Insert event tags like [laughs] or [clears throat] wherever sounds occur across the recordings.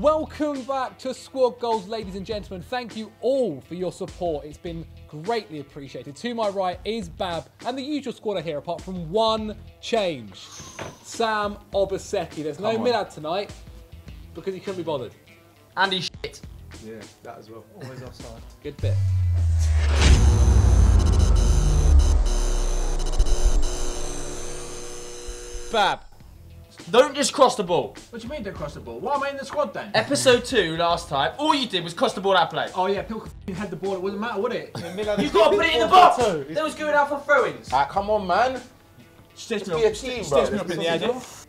Welcome back to Squad Goals, ladies and gentlemen. Thank you all for your support. It's been greatly appreciated. To my right is Bab and the usual squad are here, apart from one change. Sam Obaseki. There's no Come on. Milad tonight because he couldn't be bothered. And Andy shit. Yeah, that as well. Always offside. Good bit. Bab. Don't just cross the ball. What do you mean don't cross the ball? Why am I in the squad then? Episode two last time, all you did was cross the ball that play. Oh yeah, people could had the ball, it wouldn't matter, would it? You got to put it in the box. That was going out for throw-ins. Ah, come on, man. Stitch Let's team. Stitch me up in the head.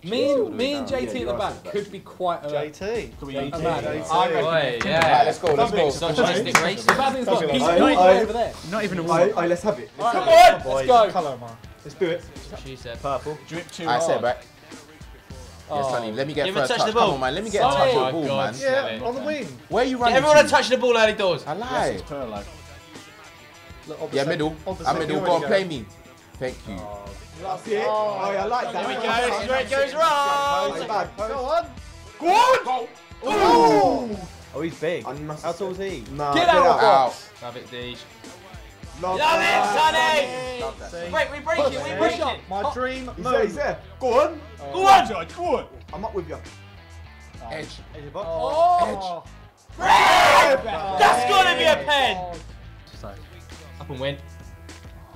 Me and, me and Yeah, JT at the back right. could be quite a, JT. a mad. JT. I reckon- Oi, Right, yeah. let's go, let's go. Misogynistic race. The bad thing is, what, he's I- over there. Not even a Aye, warm aye, let's have it. Come on! Let's go. Colour, man. Let's do it. She said. Purple. Drip too I said hard. back. Oh. Yeah, Sonny, let me get Give it first touch touch. the ball. Come on, man. Let me get oh a touch Oh of the ball, God. man. Yeah, on the wing. Where are you Get running everyone to to? touch the ball early doors. I lie. Look, Yeah, middle. I'm middle. Go on, already play me. Thank you. Oh, that's it. Oh, oh, yeah, I like that. Here we go. This is where it goes wrong. It's bad. Go on. Oh! Oh, he's big. How tall is he? Nah, Get out. Out. Love it, Deej. Love, Love it, Sonny. Love that. Wait, we break it. We Push break up. it. My oh. dream He's there, he's move. there. Go on. Uh, go on. Go on. I'm up with you. Uh, Edge. Edge it box? Oh. That's gotta be a pen. So, Up and win.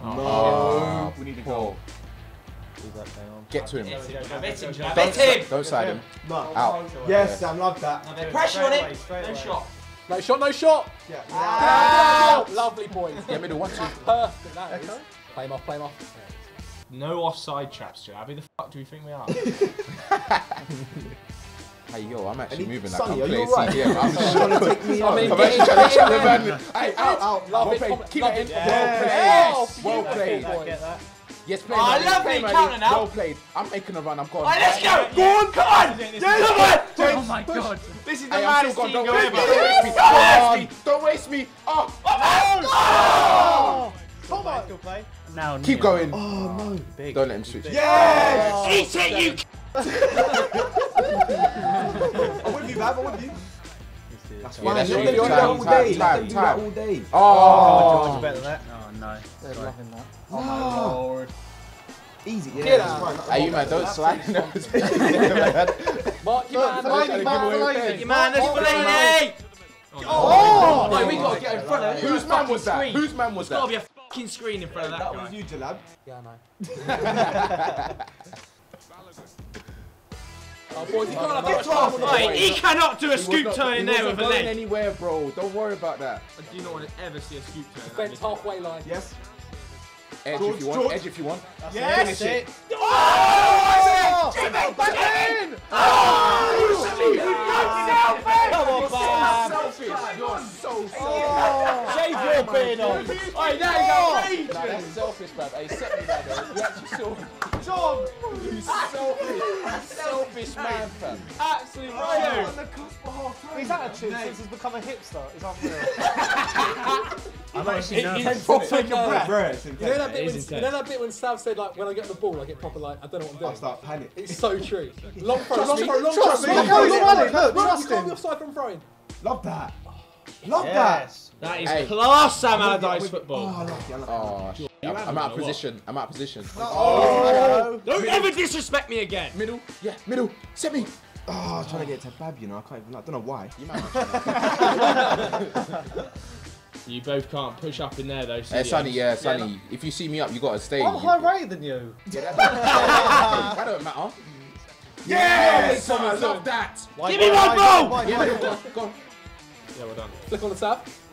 Oh, We need to Paul. who's that going on? Get to him. Hit him. Hit him. Don't, don't side him. No. Out. Yes, Sam, love that. Now, Pressure on him. Straight No shot. No shot, no shot. Yeah. Ah, Lovely point. Yeah, middle. One, two. Perfect. That is. Play him off, play him off. No offside traps, Joe. How the fuck do we think we are? [laughs] Hey, yo, I'm actually Any- moving like Sonny, I'm are you playing alright? CDM. I'm [laughs] just Trying to take me I out. mean, I'm actually trying to get the man. man. Hey, out, out. Love Well it. played. Keep Love it in. it. Well played. Yes. Well played. point. Get that. Yes, play, Oh, I love Play, it. Manny. Counter now. Well played. I'm making a run. I'm gone. Alright, let's go. Go on, come on. Yes, come on. Oh my god. This is the Hey, I'm maddest team. Don't waste me. Don't waste me. Don't waste me. Oh, Oh! Come on. Still play? Now, keep going. Oh, no. Big. Don't let him switch. Yes! Eat it, you. I'm with you, Bab. I'm with you. That's Yeah, that's Let it. them do that all day. Let time, them do that time. all day. Oh, Oh. better than that. Oh no. They're loving that. Oh my lord. Easy. Yeah. Get out. fine. Hey, you [laughs] man, don't slide. Mark your man. Fellaini, Mark Mark your man. Fellaini. Your man, that's Fellaini. Eh? Oh! oh wait, we oh, got to get in front of him. Whose man was that? Whose man was that? Gotta be a fucking screen in front of that That was you, Jalab. Yeah, I know. [laughs] Oh, boys, you can't oh, Get much to time us. on the Right, boys. he cannot do a scoop not- turn in there with a going leg. anywhere, bro. Don't worry about that. I do not want to ever see a scoop turn. Defense halfway line. Yes. Edge George, if you want. George. Edge if you want. Yes. Finish it. Oh, oh, Come on, Bob. Selfish. You're so selfish. Shave your beard off. Hey, there you go. Nah, that's selfish, man. Hey, set me that though. You actually saw John. you selfish, selfish man, fam. Absolute On right. the cusp of half time. His attitude since he's become a hipster is unreal. I'm actually It's Proper proper mad. bro, it's You know intense. that bit It when is you know that bit when Sav said like when I get the ball I get proper like I don't know what I'm doing. I start panic. It's so true. Long throw, Trust long me, throw, long trust throw. me. long Look how throw, he's long running, throw. look, Bro, trust you can't him. be offside from throwing. Love that. Love that. Yes. That is Hey. class Sam I'm with you, I'm Allardyce football. Oh, I love you. I love Oh, shit. I'm, I'm out of position. I'm out of position. Oh. Don't ever disrespect me again. Middle. Yeah, middle. Set me. Oh, I was trying to get to Bab, you know. I can't even. I don't know why. You man. [laughs] [laughs] You both can't push up in there though. Hey, Sonny, yeah, Sonny. If you see me up, you gotta stay. I'm higher rated than you. Yeah, that, [laughs] that don't matter. Yes, I love that. Why- Give me one why- ball! Yeah, why- go on, go on. Yeah, well done. Flick on the Sav.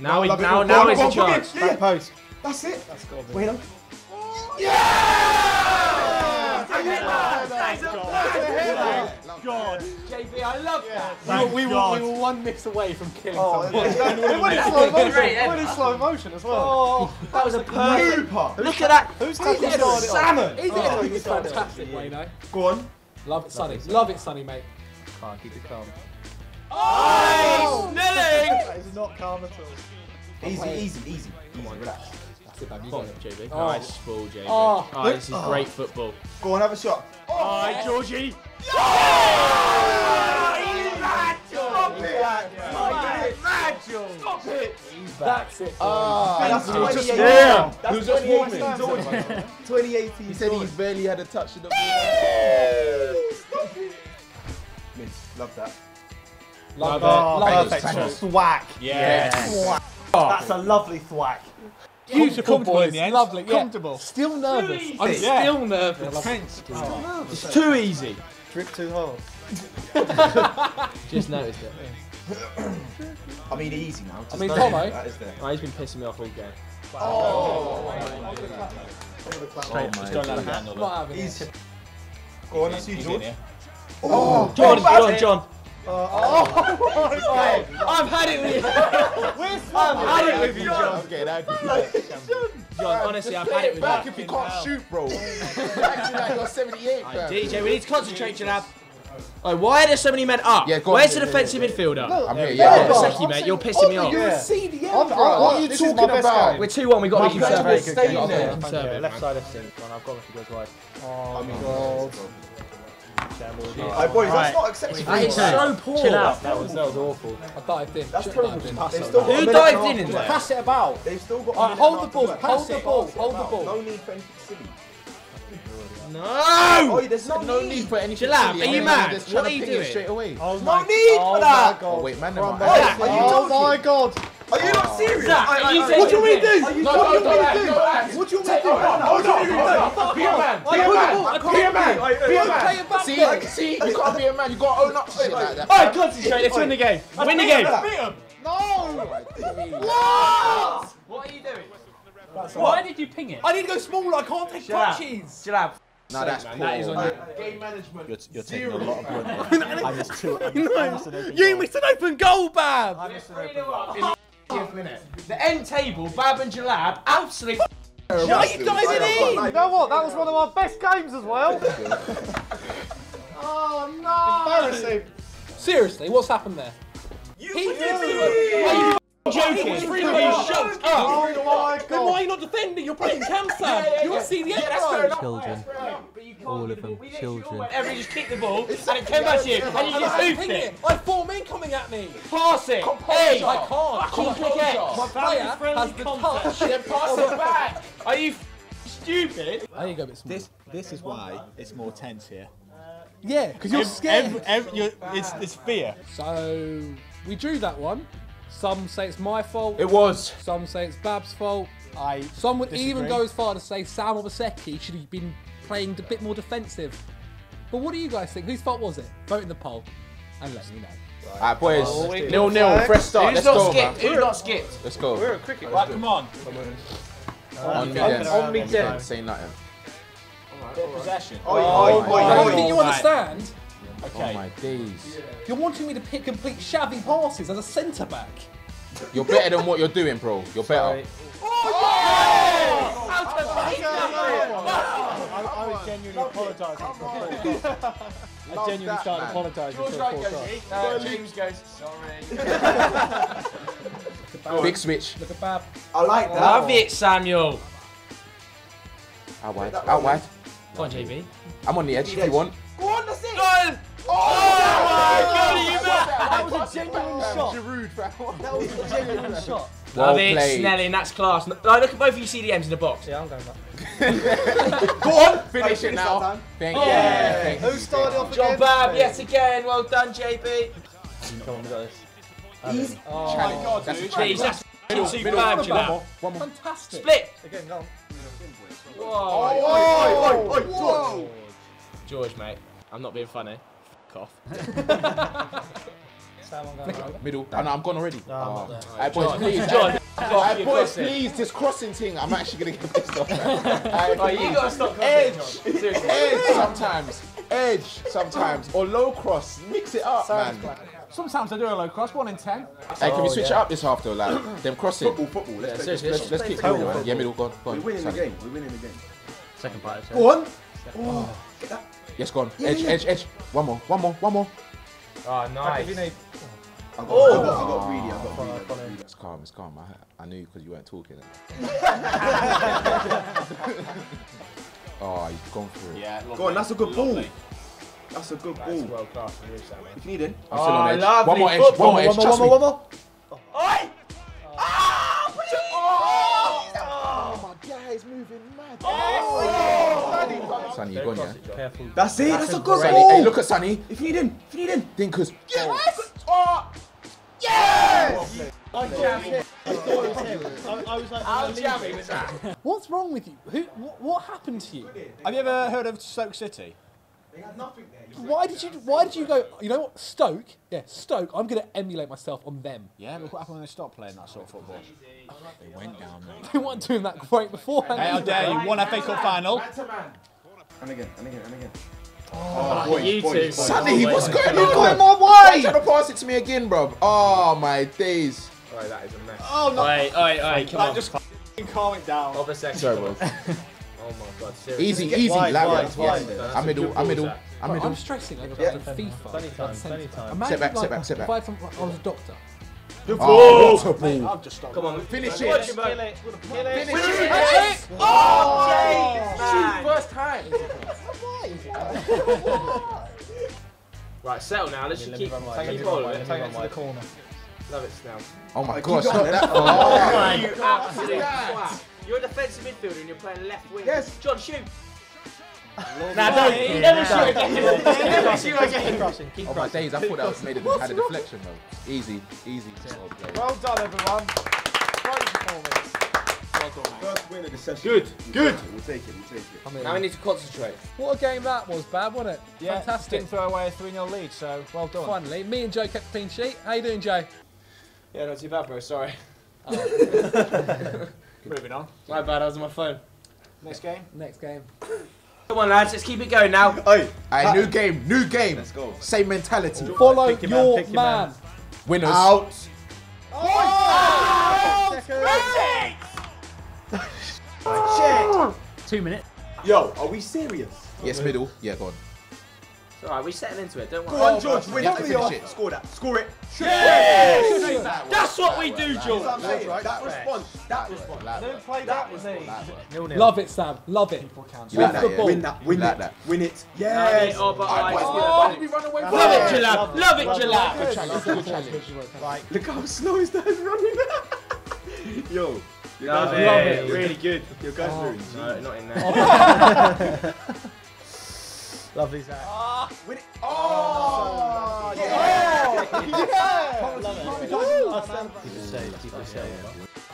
Now, he, love it. now, now on, is a on, chance. Yeah. Back post. That's it. That's got to be. Wait on. God. JB, I love that. Thank we, were, we were one miss away from killing Oh, someone. [laughs] it went in slow motion. Great, It went in slow motion as well. Oh, That was a perfect. Super. Look at that. Who's tackle He's started it off? Salmon. he's Oh, he's it's started. fantastic, way, you know. Go on. Love it, Sonny. Love it, Sonny, mate. Can't keep it calm. Oh, Snelling. That is not calm at all. Easy, easy, easy. Easy, relax. That's it, man. You Come got on, it. JB. Oh. Nice ball, JB. Oh. Oh, this is great football. Go on, have a shot. Alright, Georgie. Stop it! That's it. Ah, That's he was just 2018. Damn. That's He was just 2018 warming. Jordan. 2018 He said Jordan. he's barely had a touch of the ball. Miss, love that. Love Oh, it. Love perfect. it. Thwack. Yes. That's a lovely thwack. Beautiful Comfortable in boys. the end. Lovely. Yeah. Comfortable. Still nervous. I'm Yeah. still nervous. Tense. It's too easy. Drip too hard. Just noticed it. I mean, easy now. Just mean, know Tomo. That is there. Oh, he's been pissing me off all game. Oh, oh my Just don't let him God. handle Not having it. Easy. Go on, that's you, He's in George. Oh, John, John, John. Oh, [laughs] I've had it with you. I've had it with you, John. I'm getting angry. John, honestly, I've had it with Back you. if you can't shoot, bro. Acting like you're 78, fam. DJ, we need to concentrate, Jalab. Oh, why are there so many men up? Yeah, go. Where's Yeah, the yeah, defensive midfielder? I'm here, Yeah, yeah. Maseki, mate, you're pissing me off. You're Yeah. a CDM, I'm- bro. What are you this talking about? game. We're 2 1, we got to be My conservative. players will stay Got to be there. conservative, Yeah, left man. side of sync. One, I've got if he goes wide. I mean, God. Hey, boys, that's not acceptable. That is so poor. Chill out. That was that was awful. I dived in. That's terrible. dived in. They've still got a Who dived in in there? Pass it about. They've still got a Alright, minute hold the ball, hold Pass the it, ball, pass it hold the ball. No need for anything silly. No! Oh, there's no, No need. need for anything. Jalab, silly. are you mad? What are you doing? Straight away. Oh No need oh for that. Oh, wait, man. Crumble. them are- you Oh my god. Are you not serious? Zach, I- I- you I- What do you want me do? No, What do you no, want me no, to no, do? no, no. What do you want me do? Hold on, hold on. Be a man. Be a man. Be a man. Be a man. See, see, you can't be a man. You gotta own up to shit like that. Alright, concentrate, let's win the game. Win the game. No. What What are you doing? Why did you ping it? I need to go smaller. I can't take Jalab. touches. Jalab. No, that's man, poor. that is on you. Game management. You're, you're taking a lot of blood. [laughs] I missed two. I missed, I missed an open You goal. missed an open goal, Bab. I missed an open goal. The end table, Bab and Jalab, absolutely. Why are you diving in? You know what? That was one of our best games as well. [laughs] Oh no! Embarrassing. Seriously, what's happened there? You He- Are you joking? It's really good. Shut up. Oh my Then why are you not defending? You're playing cancer. You're a CDM bro. Children. All of them. Children. Everybody just kicked the ball and it came back to you and you just I'm hoofed it. it. I have four men coming at me. Pass it. Hey, I can't. Fucking click My player has the touch. Then pass it oh. back. Are you f- stupid? There you go, a bit smaller. This this is why it's more tense here. Yeah, because you're scared. you're, it's, it's fear. So we drew that one. Some say it's my fault. It was. Some say it's Bab's fault. I Some would even go as far to say Sam Obaseki should have been playing a bit more defensive. But what do you guys think? Whose fault was it? Vote in the poll and let me know. Alright, boys. Oh. Nil nil. Fresh start. Who's Let's not go, skipped? man. Who's not skipped? Let's go. We're a cricket. Right, come on. On me then. On me Then then. Say nothing. Possession. Oh, oh, I oh, don't think you oh, oh, Right. Oh, understand. Oh my days. You're wanting me to pick complete shabby passes as a centre back. You're better than what you're doing, bro. You're better. Oh [laughs] I, I was genuinely apologising. [laughs] I genuinely that, started apologising for a poor cross. Uh, James goes, sorry. [laughs] Big switch. Look at Bab. I like that. Love it, Samuel. Out wide. Out wide. Come on, JB. I'm on the edge if you want. Go on, that's it. Oh, oh, go! That was a genuine shot. Giroud, fam. That was a genuine shot. Well Love it, played. Snelling, that's class. No, look at both of you CDMs in the box. Yeah, I'm going back. [laughs] Go on. Finish Right, it now. Thank Oh. you. Yeah. Thank Who started off John again? Bab, yet again. Well done, JB. Come on, we got this. Easy. Oh, Challenge. That's a Jeez, that's Middle, super middle. bad, One Jalab. more. One more. Fantastic. Split. Again, go on. Whoa. Oh, oh, oh, oh George, mate, I'm not being funny. Cough. [laughs] Sam, I'm going back. Middle. Oh, no, I'm gone already. No, I'm Oh. not there. Alright, boys, please. John, Alright, boys, please. This crossing thing, I'm actually gonna get pissed off. [laughs] Alright, Oh, you gotta stop Edge. crossing, John. Edge sometimes. Edge sometimes. Or low cross. Mix it up, man. Sometimes I do a low cross, one in ten. Hey, can we Oh, switch it up this half though, like [clears throat] them crossing? Football, football. Let's, seriously, Let's, let's keep Total going, man. Yeah, middle, go on, go on. We're winning the game. We're winning the game. Second part. Go on. Yes, go on. Yeah, edge, yeah. edge, edge. One more, one more, one more. Oh, nice. I got, oh, I got, I got greedy, I got greedy, I got greedy. It's calm, it's calm. I, I knew because you weren't talking. [laughs] oh, he's gone for it. Yeah. Go on, that's a good lovely. ball. That's a good that's ball. world class for you, eh? If you. I'm ah, oh, still on edge. One more edge, one more edge, one more, one more, one more. Oi! Ah, oh, oh, oh, my guy is moving mad. Oh, oh. Sonny, you're gone, yeah? Careful. That's it. That's, a good Sonny, goal. hey, look at Sonny. If you need him, if you need him. Dinkers. Oh, yes. I thought it was him. I, I was like, How I'm gonna leave jammy it. was that? What's wrong with you? Who? What, what happened to you? Have you ever heard of Stoke City? They had nothing there. Why did you? Why did you go? You know what? Stoke. Yeah, Stoke. I'm gonna emulate myself on them. Yeah, look what happened when they stopped playing that sort of football. They went down, mate. [laughs] They weren't doing that great beforehand. Hey, how dare you? One FA Cup final. Man to man. And again, and again, and again. Oh, oh you two. Sonny, what's going on? You're going my Why way! trying to pass it to me again, bro? Oh, my days. Right, that is a mess. Oh, no. Oi, oi, oi, come Like, on. just calm it down. Of a second. Sorry, bro. [laughs] Oh my god, seriously. Easy, easy. Wide, Like, wide, yes. I'm a middle, I'm ball, middle, I'm Bro, middle. I'm stressing over Yeah. FIFA. Plenty time, the plenty time. Imagine Sit back, like, sit back, sit If back. I, I was a doctor. Oh, what a ball. I've just stopped. Come on, Finish Watch it. him, man. Kill it. Kill it. Finish it. Yes! Oh, oh man. First time. [laughs] Right, settle now. Let's just keep, Let me run wide, keep let me hold run of wide, it. to the corner. Love it, Snell. Oh, my Keep gosh. going, Not then. that Oh, [laughs] far. you absolute twat. You're a defensive midfielder and you're playing left wing. Yes. John, shoot. Nah, don't. You never shoot again. You never shoot again. Crossing. Oh, my days. I thought that was made it, had [laughs] a deflection, though. Easy, easy. Well. Well done, everyone. Great performance. First win of the session. Good, good. We'll take it. We'll take it. Now we need to concentrate. what a game that was, Bab, wasn't it? Yeah, Fantastic. Didn't throw away a 3 0 lead, so well done. Finally, me and Joe kept a clean sheet. How you doing, Joe? Yeah, not too bad, bro. Sorry. [laughs] [laughs] Moving on. My bad. I was on my phone. Next game. Next game. Come on, lads. Let's keep it going now. Hey, Alright, new game, new game. Let's go. Same mentality. Follow Pick your man, your pick your man. man. Winners. Out. Two minutes. Yo, are we serious? Yes, middle. Yeah, go on. It's alright. We're settling into it. Don't worry. Go on, oh, George. Win Yeah, it. finish it. Score that. Score it. Yes! That's what we do, George. what I'm saying. That response. That response. Like play that with me. Nil nil. Love it, Sam. Love it. You like With that, the yeah? ball. Win that. Win that. Win it. Yeah, Yes. oh, but Alright, I- boys, oh, let me run away from Love it, it. Jalab. Love it, Jalab. Good challenge, good challenge. Right. Look how slow his dad's running. [laughs] Yo. Love it. Love it. really good. Your guys are really No, not in there. Oh. [laughs] Lovely, Zach. Ah, Win it. Oh, oh! Yeah!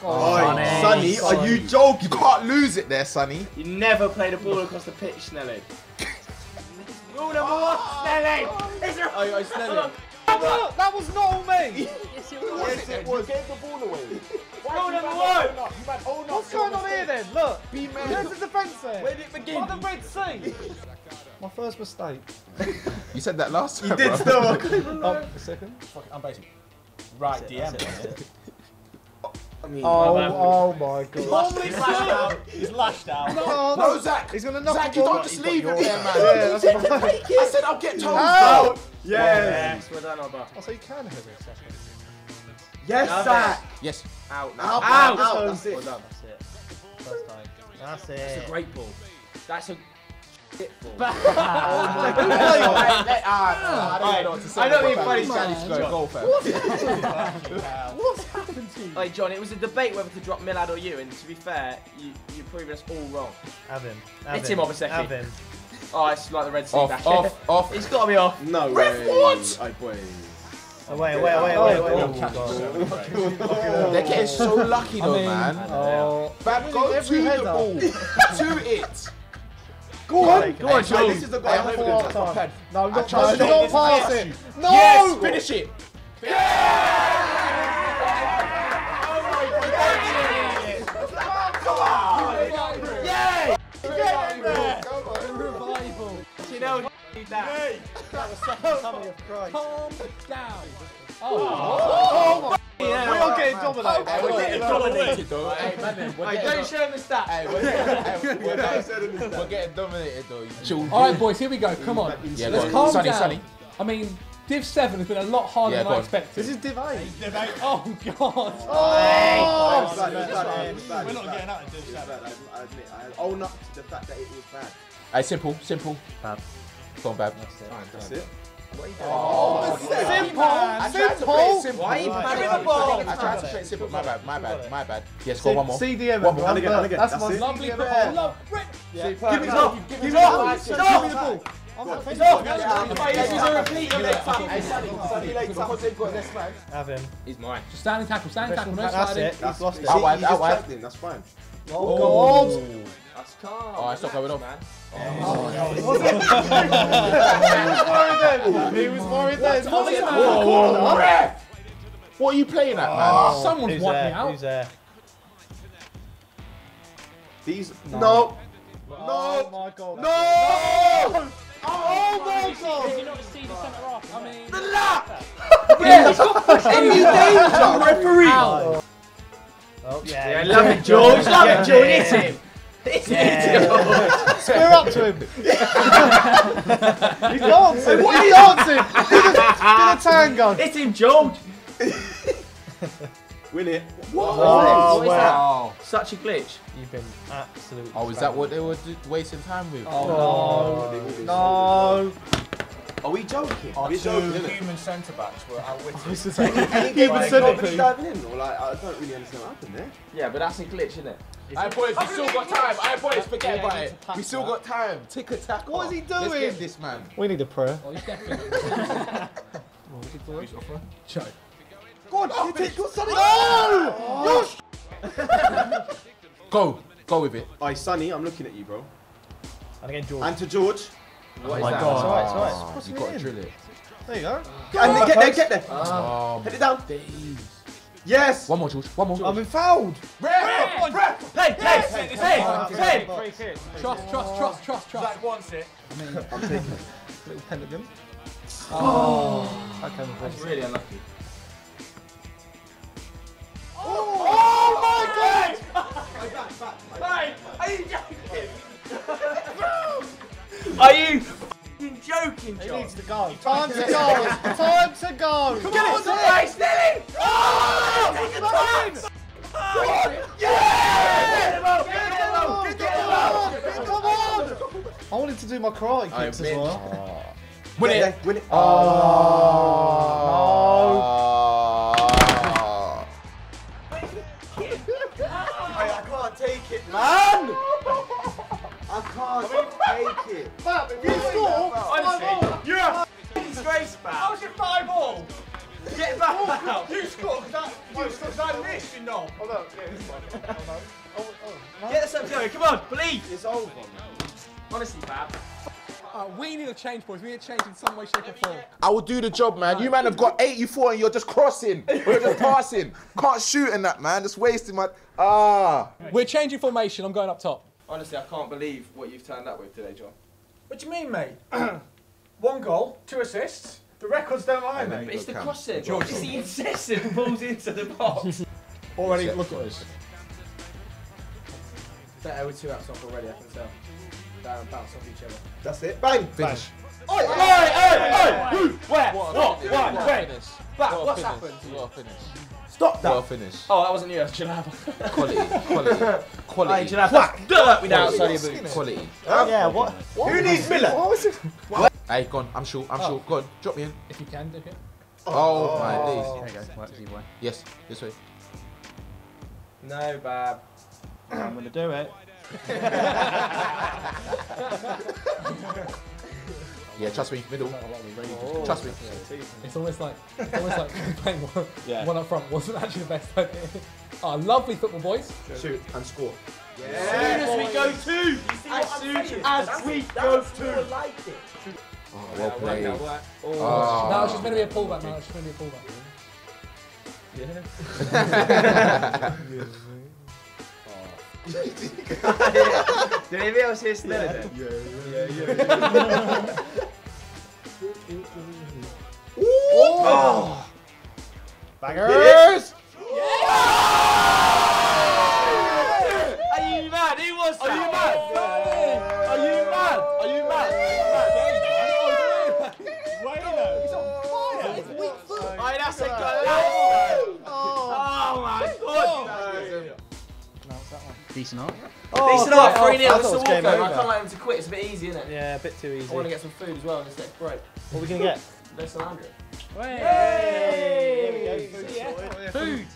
Oi, oh, oh, Sonny, are you joking? You can't lose it there, Sonny. You never play the ball across the pitch, Snelling. [laughs] Rule number one, Snelling. Is there? Oi, oi, Snelling. That was not all me! Yes, it was. You Gave the ball away. [laughs] Rule number one. What's going on here then? Look! Be man. There's the defence there! Where did it begin? What the Red Sea! [laughs] My first mistake. You said that last time, You did bro. still. Oh, a second. Fuck I'm basic. Right, DM. I mean, Oh, oh my god. He's lashed out. He's lashed out. No, Zach. He's gonna knock Zach, you don't just leave it yours. there, man. Yeah, that's fine. [laughs] I said I'll get toes, bro. out. Oh, yes. Yes, well done, Alba. Oh, so you can hit it. Yes, Love Zach. Yes. Out now. Out. Out. Out. That's it. Well done. That's it. First time. That's That's a great ball. That's a shit ball. I don't know what to say. I know but you're funny, Johnny Johnny. scored a goal, fam. What's happened to you? Hey John, it was a debate whether to drop Millard or you, and to be fair, you you proved us all wrong. Have him. Hit him, Obaseki. Have him. Oh, it's like the Red Sea back Off, here. off, off. It's got to be off. No Ref, way. what? Aye, boy. Away, away, away, away, away. Oh, oh They're getting so lucky though, man. Oh. Bab, go to the ball. [laughs] to it. Go on, Go on, Joe. This is the goal. Hey, I'm I'm evidence. evidence. time. No, I not tried pass to it. make Don't this pass pass. it. No! Yes, finish it. Revival. You know, need that. Tummy of Christ. Calm down. Oh. oh. oh We are getting dominated. Oh, hey, we're getting oh, oh, dominated though. Hey, man, we're Hey, getting don't show him the stats. Hey, we're getting, [laughs] we're, getting, we're getting dominated though. All right, boys. Here we go. Come on. Yeah, Let's go calm Sunny, down. Sunny. I mean, Div 7 has been a lot harder Yeah, than I expected. This is Div 8. [laughs] Oh, God. Oh, it's bad, it's bad, it's bad, We're not getting out of Div 7. bad, I I admit. I own up to the fact that it was bad. Hey, simple, simple. Bab. Go on, Bab. That's it. Oh, Simple. I tried to play it simple. Why are you I passing the ball? I tried to play it simple. My bad, my bad, my bad. Yes, go one more. CDM. One more. everyone. again, and again. That's That's my it. Lovely CDM. football. Love. Rick. Yeah. Give me top. Give me top. Stop. Give me the ball. I'm not It's taking off. it. This is a repeat of it. Hey, Sonny, Sonny, like, because they've got less man. Have him. He's mine. Just standing tackle, standing tackle. No That's sliding. it. He's lost it. Out wide, He's out just wide. tagged him, That's fine. Oh, God. That's calm. Oh, it's not going off. Man. He was worried then. Volley, man. Whoa, ref! What are you playing at, man? Oh, Someone's Who's wiped me out. Who's there? These. No. Oh my god. No! Oh my god. Did you not see the centre half? I mean, [laughs] Any danger, referee? Ow. Oh. oh yeah. Yeah, love it, George. Love it, George. Hit him. Hit him. Square up to him. He's dancing. What are you dancing? Do the, do the tango. Hit him, George. [laughs] Win it. What? Oh, What is Wow. that? Such a glitch. You've been absolutely. Oh, is that what they were wasting time with? Oh no. Are we joking? Our We're two joking, innit? human centre backs were outwitted. Human Like, centipede. nobody's diving in, or like, I don't really understand what happened there. Yeah, but that's a glitch, isn't it? Alright, boys, we still got time. Alright, boys, forget about it. We still got time. Tick a tack. What is he Let's doing? get this man. We need a prayer. Oh, he's definitely. [laughs] Choke. Go on, hit it. Go, Sonny. No! [laughs] Go, go with it. Aye, Sonny, I'm looking at you, bro. And again, George. And to George. Oh what is my that? God. It's alright, it's alright. Cross You it got to drill it. There you go. And they get there, get there. Oh, Head it down. days. Yes. One more, George. One more. I've been fouled. Hey, hey, hey, hey, hey. Trust, trust, trust, trust, trust. Zach wants it. I'm taking it. Little pentagon. Oh. Okay, That's really unlucky. Oh, oh my god! [laughs] Are you joking? Are you f***ing joking, He John? needs to go. Time to [laughs] go. Time to go. Come Get it, Sonny! Snelling! Oh! Take your time! Get him out! Get him out! Get him out! Come on! I wanted to do my karate kicks as well. Oh. Win it. Win it. Oh. oh. [laughs] I can't take it, man. I can't take it. [laughs] Fab, if you score, Honestly, you're a f***ing disgrace, man. How's your five ball? Get back out! You scored because I, you scored 'cause I missed, you know. Oh no, yeah, this one. Oh no. Oh, oh, no. Get this up going, come on, believe! It's over. Honestly, Fab. Uh, we need a change, boys. We need a change in some way, shape, or form. I will do the job, man. You man have got 84 and you're just crossing. [laughs] You're just passing. Can't shoot in that, man. Just wasting my. Ah. We're changing formation. I'm going up top. Honestly, I can't believe what you've turned up with today, John. What do you mean, mate? [clears throat] One goal, two assists. The records don't lie, And then mate. But it's the Cam. crossing. George. It's the incessant [laughs] balls into the box. Already, look at us. Better with two apps off already, I can tell. Down, bounce off each other. That's it. Bang. Finish. Oi, oi, oi, Who? Where? What? What? Finish. What? What? Where? Finish. Back, What a what's finish. happened to you? What a finish. Stop What a that. finish. Oh, that wasn't you, that's Jalaba. [laughs] Quality. Quality. [laughs] Hey, Quality. Jalaba, that's dirt with outside your boots. Quality. Yeah, what? Who needs Miller? Hey, go on. I'm sure, I'm sure. Oh. Go on. Drop me in. If you can, do it. Oh, oh my oh. days. There you go. Works either way. Yes. This way. No, Bab. I'm gonna do it. [laughs] Yeah, trust me. Middle. Trust me. It's almost like it's almost like [laughs] playing one, one up front wasn't actually the best idea. Oh, lovely football, boys. Shoot and score. As soon as we go two, as soon as we go two. Oh, well played. Oh. No, it's oh. just meant to be a pullback, man. It's just meant to be a pullback. Did anybody else hear Snelling then? Bangers! Are you mad? Who was that? Are you mad? Are you mad? Are you mad? Aye, that's a goal. Decent art. Oh, Decent art, 3 I 0. thought It's it a walkover. I over. can't let him to quit. It's a bit easy, isn't it? Yeah, a bit too easy. I want to get some food as well in this next break. What are we gonna get? Less than 100. Hey! There we go. Food.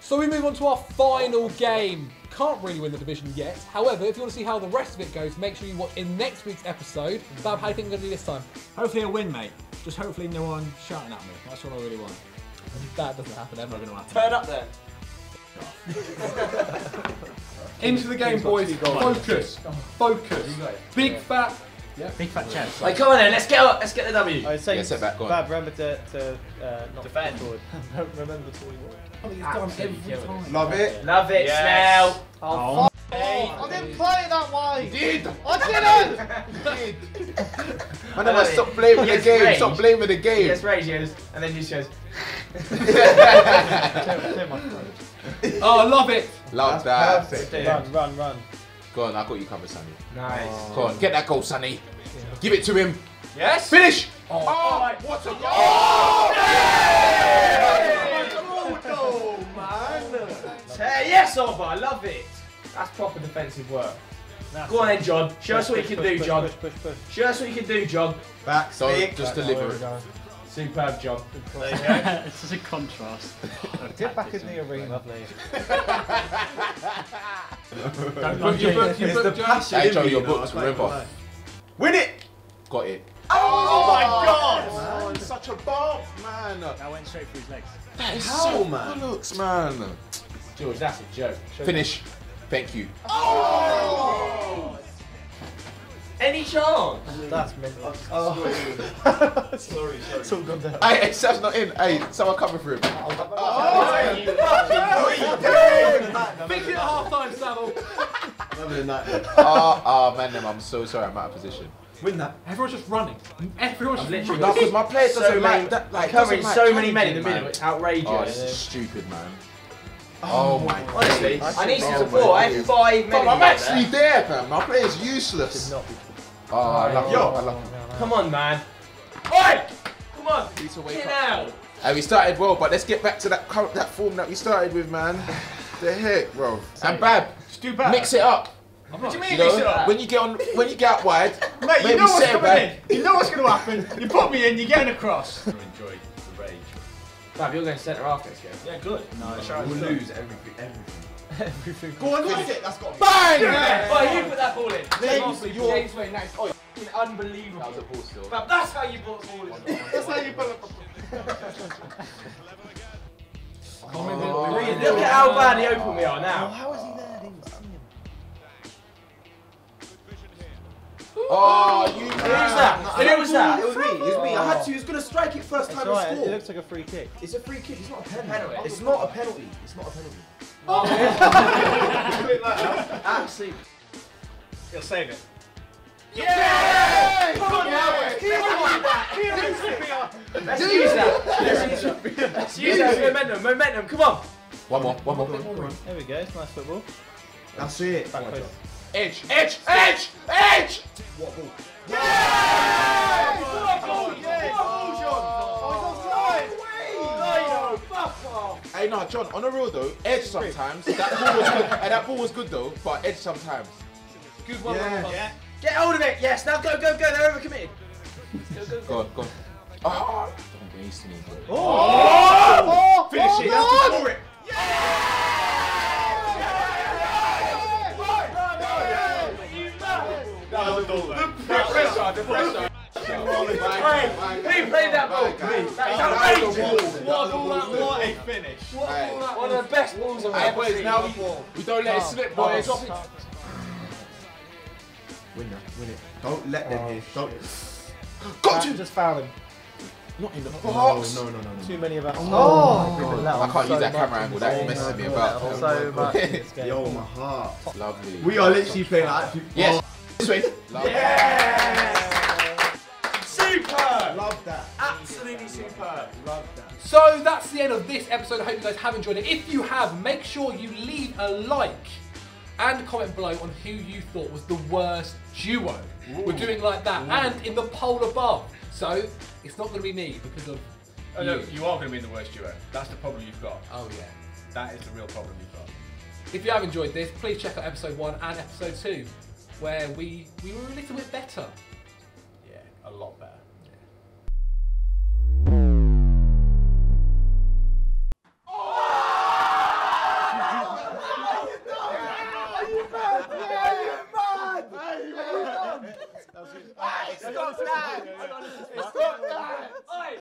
So we move on to our final game. Can't really win the division yet. However, if you want to see how the rest of it goes, make sure you watch in next week's episode. Bab, how do you think we're going to do this time? Hopefully, I'll win, mate. Just hopefully, no one shouting at me. That's what I really want. That doesn't happen ever. Not gonna happen. Turn up then. [laughs] Into the game, boys. Focus. Focus. Big fat. Yeah. Big fat chest. Like, come on then, let's get up, let's get the W. I was saying, Yeah, set back, go on. Bab, remember to, to uh, not Defend. forward. [laughs] remember to forward. Love it. Love it, Yes. Snell. Oh, I didn't play it that way! Did. I didn't! [laughs] Man, I stop blaming the Yes, game. rage. Stop blaming the game. Yes, radios, and then he just goes. Clear my throat. Oh, I love it. Love that. Run, run, run. Go on, I got you covered, Sonny. Nice. Go on, get that goal, Sonny. Give it to him. Yes? Finish. Oh, oh, oh my! What a goal! Oh Hey, yes, Oba, I love it. That's proper defensive work. Go on then, John. Show us what you can Push, do, push, John. Push, push, push. Show us what you can do, John. Back, So speak. just There deliver it. [laughs] go. Superb, John. it's just a contrast. Get back in the arena. Lovely. Don't Book your book, your It's the book, Joe. passion Hey, Joe, your books, I can't remember. Win it! Got it. Oh, oh my god! Man, such a bomb, man. That went straight through his legs. That is How, so man? looks, man. George, that's a joke. Finish. Thank you. Oh! Any chance? That's mental. Oh. [laughs] Sorry, sorry. It's all gone down. Hey, hey, Sam's not in. Hey, someone cover for him. Fix oh, it at half time, Savile. Other than that, Oh, oh, man, them, I'm so sorry. I'm out of position. win that. Everyone's just running. Everyone's I've just literally running. because my player doesn't so like many, that. Like, covering doesn't like so many men in the challenging, middle. It's outrageous. Oh, this is stupid, man. Oh, oh my god. Honestly, I need some Oh, support. I have five men. But I'm actually there, fam. My player's useless. Ah, not Oh, I love Yo. him. I love him. Come on, man. Oi! Come on. Need to wake Get out. Hey, we started well, but let's get back to that current, that form that we started with, man. the heck, bro. And Bab, Just do better. mix it up. What do you mean You mix it know, up? when you get on, when you get out wide, [laughs] Mate, maybe you know what's set it coming back. in. You know what's going to happen. You put me in, you're getting across. [laughs] Enjoy the rage. Fab, you're going centre after this game. Yeah, good. No, We'll lose every, everything. Everything. Go on, finish it. That's got me. Bang! Oh, you put that ball in. James, James, you're- James Wayne, nice. Oh, you're unbelievable. That was a ball still. Fab, that's how you brought the ball in. That's how you put it. Oh. Look at how bad badly open we are now. Oh, How is he there? I didn't see him. Oh, you Who's that? Who was that? It was me. It was me. I had to. He was gonna strike it first It's time alright, and it looks like a free kick. It's a free kick. It's not a penalty. Penalty. It's not a penalty. It's not a penalty. Absolutely. He'll save it. Let's use that. Let's use that. Let's use that as momentum. Momentum. Come on. One more, one more. One more. There we go, it's nice football. That's it. Back post. Edge, edge, edge, edge! What ball? Hey, no, John. On the real though, edge sometimes. That ball was good. Hey, that ball was good though, but edge sometimes. Good one. Yeah. Yeah. Get hold of it. Yes. Now go, go, go. They're overcommitted. Go, go, Go go. on, go on. Oh, don't waste me, bro. Finish it. You have to score it. Pressure. The pressure. Who played that ball? That's outrageous. What, what, what a finish. One of the best balls I've ever seen. now we, we don't let it slip, boys. Win that. Win it. Don't let them oh, here. Don't. Got you! Just foul him. Not in the box. no, no, no, no. Too many of us. Oh! oh I can't use that camera angle. That messes me about. So [laughs] much in this. Yo, my heart. Lovely. We are literally playing actually. Yes. This way. Lovely. Superb. Love that. Absolutely superb. Love that. So that's the end of this episode. I hope you guys have enjoyed it. If you have, make sure you leave a like and comment below on who you thought was the worst duo. We're doing like that, and in the poll above. So it's not going to be me because of Oh, no, you. you are going to be in the worst duo. That's the problem you've got. Oh yeah. That is the real problem you've got. If you have enjoyed this, please check out episode one and episode two, where we we were a little bit better. Yeah, a lot better.